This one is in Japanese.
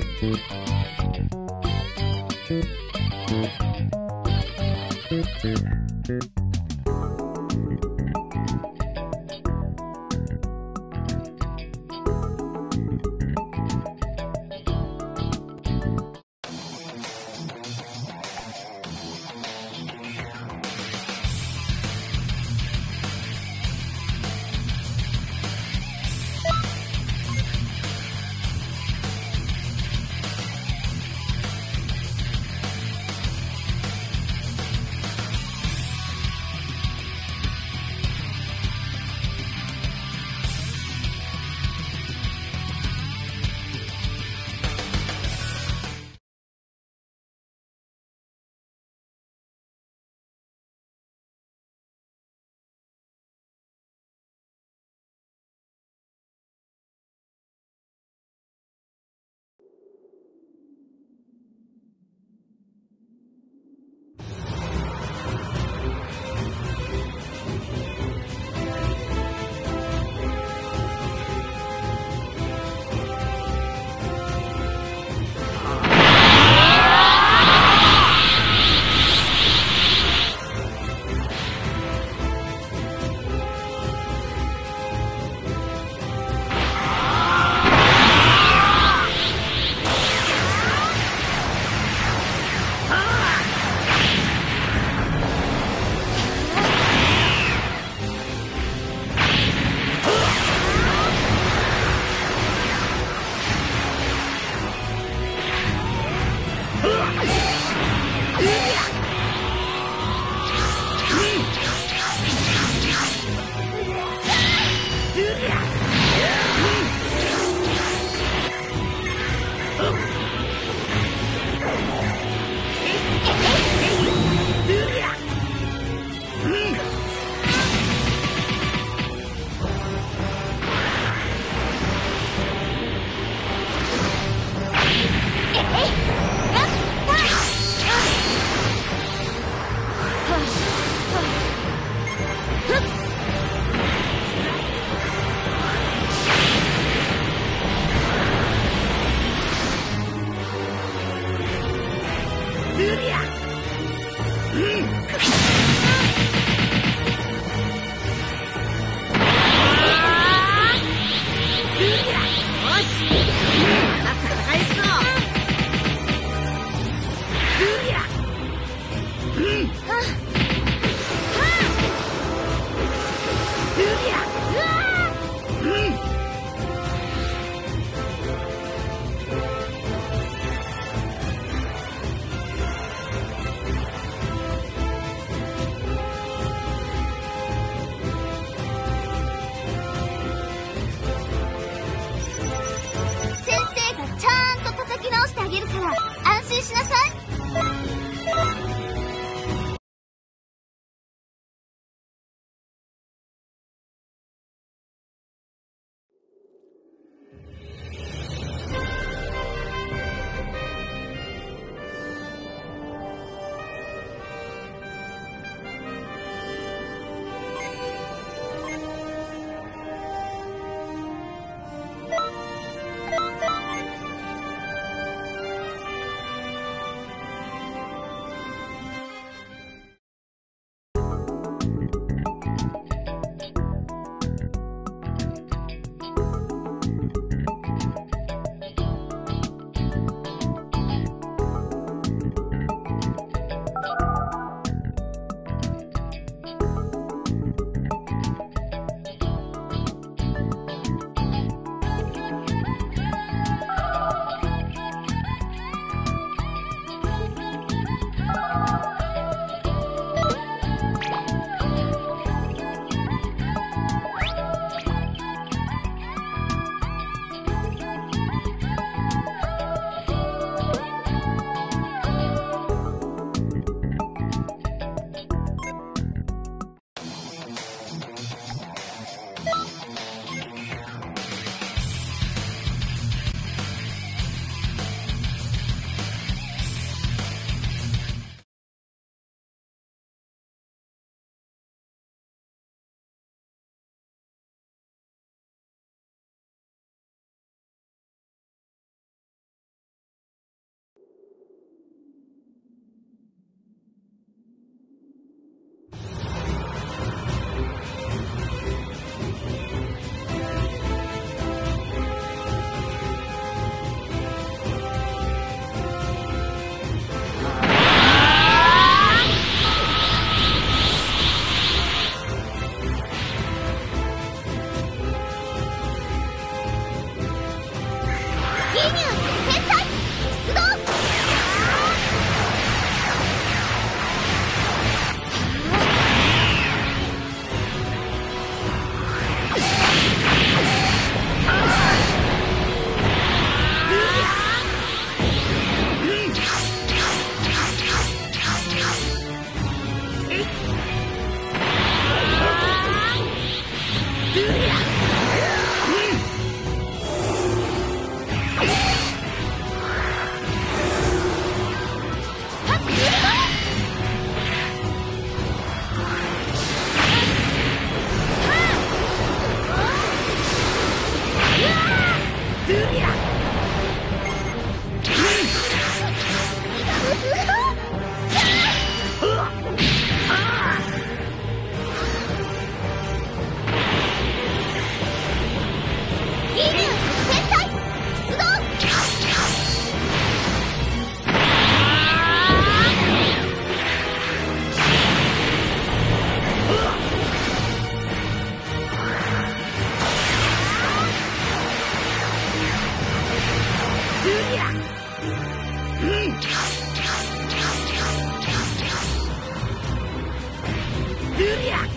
Thank you. うっ! Huh? しなさい。Julia!